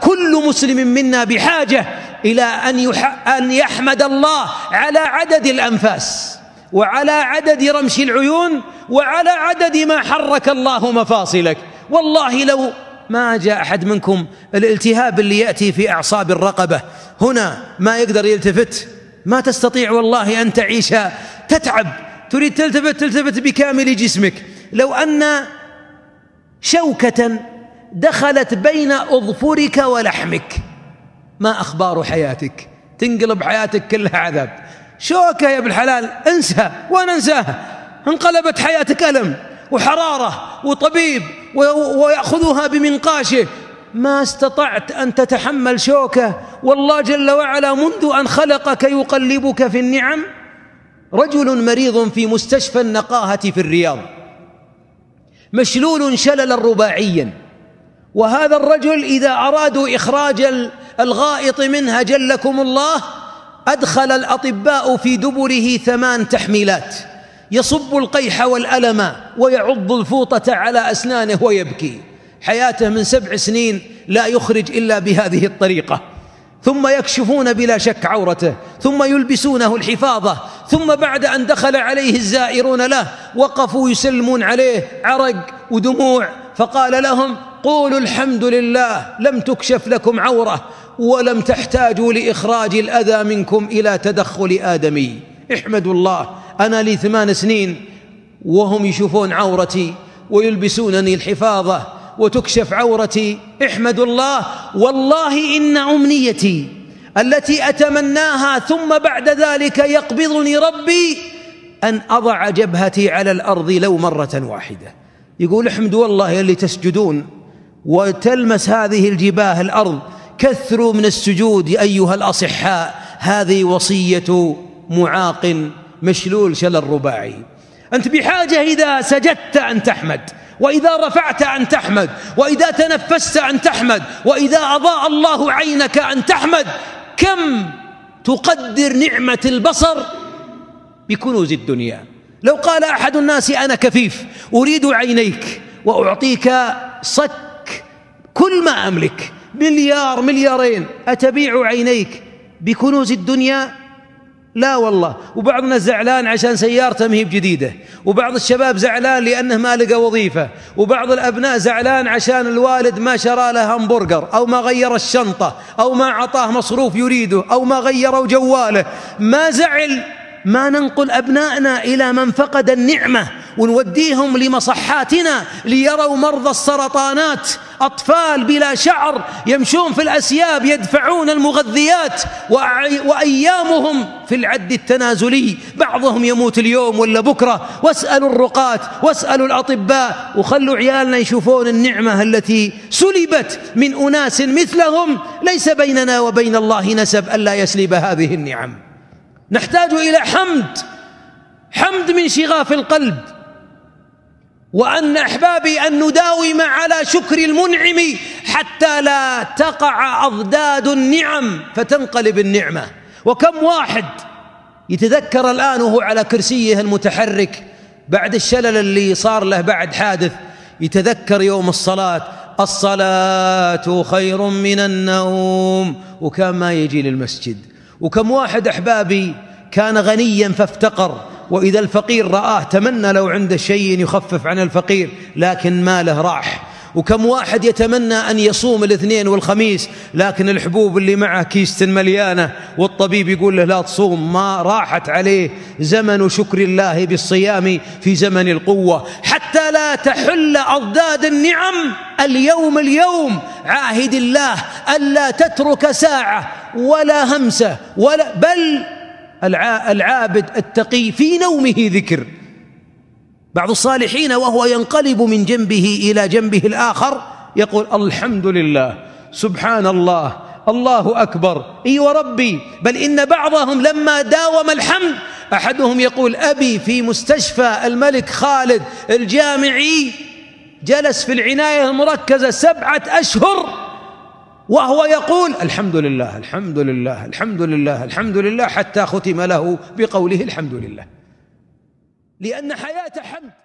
كل مسلم منا بحاجة إلى أن, أن يحمد الله على عدد الأنفاس وعلى عدد رمش العيون وعلى عدد ما حرك الله مفاصلك. والله لو ما جاء أحد منكم الالتهاب اللي يأتي في أعصاب الرقبة هنا ما يقدر يلتفت. ما تستطيع والله أن تعيش تتعب. تريد تلتفت تلتفت بكامل جسمك. لو أن شوكة دخلت بين أظفرك ولحمك. ما أخبار حياتك؟ تنقلب حياتك كلها عذاب. شوكة يا ابن الحلال انسى وننساها. انقلبت حياتك ألم وحرارة وطبيب ويأخذها بمنقاشه. ما استطعت أن تتحمل شوكة. والله جل وعلا منذ أن خلقك يقلبك في النعم رجل مريض في مستشفى النقاهة في الرياض. مشلول شللا رباعيا. وهذا الرجل إذا أرادوا إخراج الغائط منها جلكم الله أدخل الأطباء في دبره ثمان تحميلات. يصب القيح والألم ويعض الفوطة على أسنانه ويبكي. حياته من سبع سنين لا يخرج إلا بهذه الطريقة. ثم يكشفون بلا شك عورته ثم يلبسونه الحفاظة ثم بعد أن دخل عليه الزائرون له وقفوا يسلمون عليه عرق ودموع. فقال لهم قولوا الحمد لله لم تكشف لكم عورة ولم تحتاجوا لإخراج الأذى منكم إلى تدخل آدمي. احمدوا الله أنا لي ثمان سنين وهم يشوفون عورتي ويلبسونني الحفاظة وتكشف عورتي. احمدوا الله والله إن أمنيتي التي أتمناها ثم بعد ذلك يقبضني ربي أن أضع جبهتي على الأرض لو مرة واحدة. يقول احمدوا الله اللي تسجدون. وتلمس هذه الجباه الأرض. كثروا من السجود أيها الأصحاء. هذه وصية معاق مشلول شلل رباعي أنت بحاجة إذا سجدت أن تحمد وإذا رفعت أن تحمد وإذا تنفست أن تحمد وإذا أضاء الله عينك أن تحمد كم تقدر نعمة البصر بكنوز الدنيا؟ لو قال أحد الناس أنا كفيف أريد عينيك وأعطيك صك كل ما أملك. مليار مليارين. أتبيع عينيك بكنوز الدنيا؟ لا والله. وبعضنا زعلان عشان سيارته مهي بجديدة وبعض الشباب زعلان لأنه ما لقى وظيفة. وبعض الأبناء زعلان عشان الوالد ما شرى له همبرجر أو ما غير الشنطة أو ما عطاه مصروف يريده أو ما غيروا جواله. ما زعل ما ننقل أبنائنا إلى من فقد النعمة. ونوديهم لمصحاتنا ليروا مرضى السرطانات. أطفال بلا شعر يمشون في الأسياب يدفعون المغذيات وأيامهم في العد التنازلي. بعضهم يموت اليوم ولا بكرة. واسألوا الرقاة واسألوا الأطباء وخلوا عيالنا يشوفون النعمة التي سلبت من أناس مثلهم. ليس بيننا وبين الله نسب ألا يسلب هذه النعم. نحتاج إلى حمد حمد من شغاف القلب. وأن أحبابي أن نداوم على شكر المنعم حتى لا تقع أضداد النعم فتنقلب النعمة. وكم واحد يتذكر الآن وهو على كرسيه المتحرك بعد الشلل اللي صار له بعد حادث يتذكر يوم الصلاة الصلاة خير من النوم وكان ما يجي للمسجد. وكم واحد أحبابي كان غنيا فافتقر وإذا الفقير رآه تمنى لو عنده شيء يخفف عن الفقير لكن ماله راح. وكم واحد يتمنى أن يصوم الاثنين والخميس لكن الحبوب اللي معه كيسة مليانة والطبيب يقول له لا تصوم ما راحت عليه زمن شكر الله بالصيام في زمن القوة. حتى لا تحل أضداد النعم اليوم اليوم. عاهد الله ألا تترك ساعة ولا همسة ولا بل العابد التقي في نومه ذكر. بعض الصالحين وهو ينقلب من جنبه إلى جنبه الآخر يقول الحمد لله سبحان الله الله أكبر إي وربي بل إن بعضهم لما داوم الحمد أحدهم يقول أبي في مستشفى الملك خالد الجامعي جلس في العناية المركزة سبعة أشهر وهو يقول الحمد لله الحمد لله الحمد لله الحمد لله حتى ختم له بقوله الحمد لله. لأن حياة حمد